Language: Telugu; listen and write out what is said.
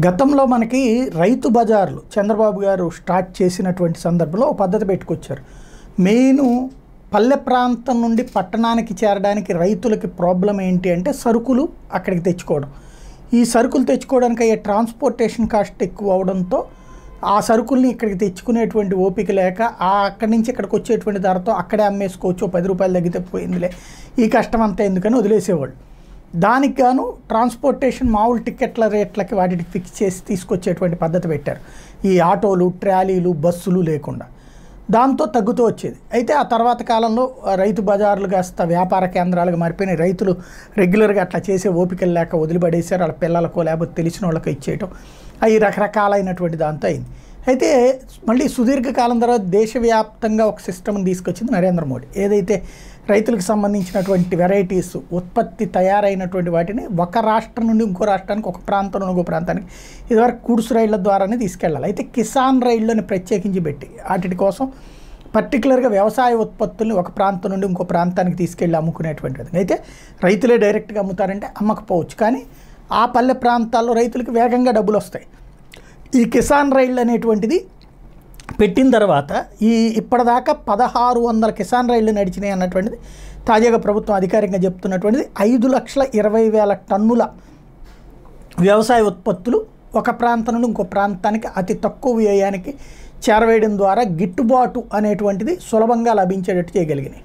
గతంలో మనకి రైతు బజార్లు చంద్రబాబు గారు స్టార్ట్ చేసినటువంటి సందర్భంలో ఒక పద్ధతి పెట్టుకొచ్చారు. మెయిన్ పల్లె ప్రాంతం నుండి పట్టణానికి చేరడానికి రైతులకి ప్రాబ్లం ఏంటి అంటే సరుకులు అక్కడికి తెచ్చుకోవడం. ఈ సరుకులు తెచ్చుకోవడానికి అయ్యే ట్రాన్స్పోర్టేషన్ కాస్ట్ ఎక్కువ అవడంతో ఆ సరుకుల్ని ఇక్కడికి తెచ్చుకునేటువంటి ఓపిక లేక ఆ అక్కడి నుంచి ఇక్కడికి వచ్చేటువంటి ధరతో అక్కడే అమ్మేసుకోవచ్చు పది రూపాయలు తగ్గితే పోయిందిలే. ఈ కష్టం అంతా ఎందుకని వదిలేసేవాళ్ళు. దానికి గాను ట్రాన్స్పోర్టేషన్ మామూలు టికెట్ల రేట్లకి వాటికి ఫిక్స్ చేసి తీసుకొచ్చేటువంటి పద్ధతి పెట్టారు. ఈ ఆటోలు ట్రాలీలు బస్సులు లేకుండా. దాంతో తగ్గుతూ వచ్చేది. అయితే ఆ తర్వాత కాలంలో రైతు బజార్లు కాస్త వ్యాపార కేంద్రాలుగా మారిపోయినాయి. రైతులు రెగ్యులర్గా అట్లా చేసే ఓపికలు లేక వదిలిపడేశారు. వాళ్ళ పిల్లలకో లేకపోతే తెలిసిన వాళ్ళకో ఇచ్చేయటం. అవి రకరకాలైనటువంటి దాంతో అయింది. అయితే మళ్ళీ సుదీర్ఘకాలం తర్వాత దేశవ్యాప్తంగా ఒక సిస్టమ్ని తీసుకొచ్చింది నరేంద్ర మోడీ. ఏదైతే రైతులకు సంబంధించినటువంటి వెరైటీస్ ఉత్పత్తి తయారైనటువంటి వాటిని ఒక రాష్ట్రం నుండి ఇంకో రాష్ట్రానికి ఒక ప్రాంతం నుండి ఇంకో ప్రాంతానికి ఇదివరకు కూడుసు రైళ్ళ ద్వారానే తీసుకెళ్ళాలి. అయితే కిసాన్ రైళ్ళని ప్రత్యేకించి పెట్టి వాటి కోసం పర్టికులర్గా వ్యవసాయ ఉత్పత్తుల్ని ఒక ప్రాంతం నుండి ఇంకో ప్రాంతానికి తీసుకెళ్ళి అమ్ముకునేటువంటిది. అయితే రైతులే డైరెక్ట్గా అమ్ముతారంటే అమ్మకపోవచ్చు. కానీ ఆ పల్లె ప్రాంతాల్లో రైతులకు వేగంగా డబ్బులు వస్తాయి ఈ కిసాన్ రైళ్ళు అనేటువంటిది పెట్టిన తర్వాత ఈ ఇప్పటిదాకా పదహారు వందల కిసాన్ రైళ్ళు నడిచినాయి అన్నటువంటిది తాజాగా ప్రభుత్వం అధికారికంగా చెప్తున్నటువంటిది ఐదు లక్షల ఇరవై వేల టన్నుల వ్యవసాయ ఉత్పత్తులు ఒక ప్రాంతం నుండి ఇంకో ప్రాంతానికి అతి తక్కువ వ్యయానికి చేరవేయడం ద్వారా గిట్టుబాటు అనేటువంటిది సులభంగా లభించేటట్టు చేయగలిగినాయి.